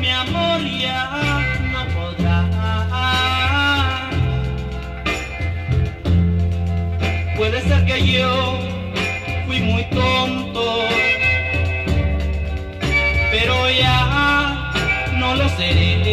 mi amor ya no podrás. Puede ser que yo fui muy tonto, pero ya no lo seré.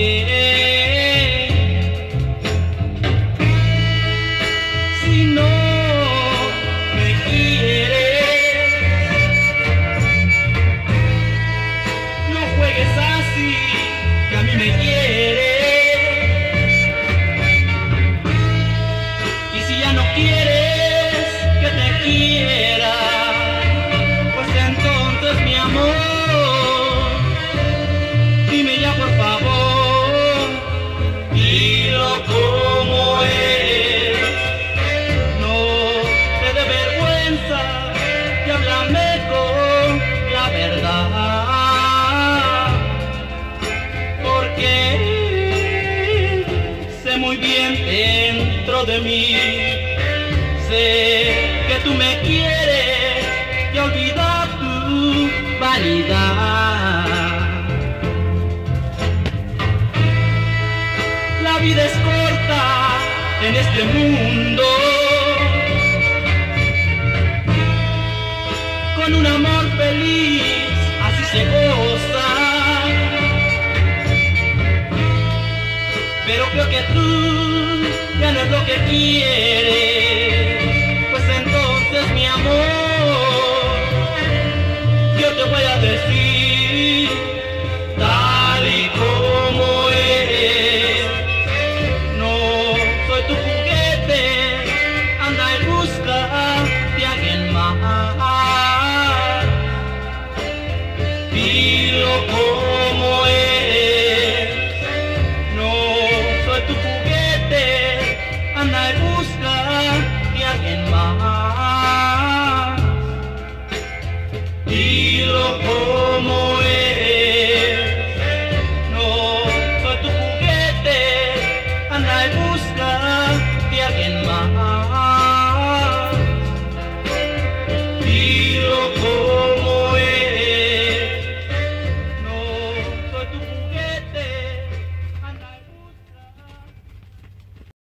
Muy bien dentro de mí, sé que tú me quieres y olvida tu vanidad. La vida es corta en este mundo. Pero creo que tú ya no es lo que quieres. Pues entonces, mi amor, yo te voy a decir Islam Tiagen Di lokal